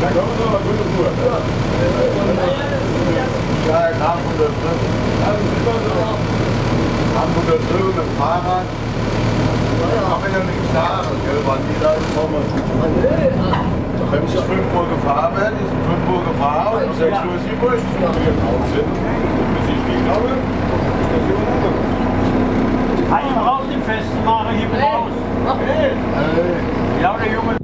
Da Tour. Ja, er Fahrrad. Kann man ja nichts sagen, gell, wann die da kommen. Wenn ich 5 Uhr gefahren werde, ist um 5 Uhr gefahren und um 6 Uhr ist die Wurst. Wenn wir im Haus sind, bis ich die habe, ist das jemand anderes. Ein raus die Feste machen hier raus. ach, Hey, Ja, der Junge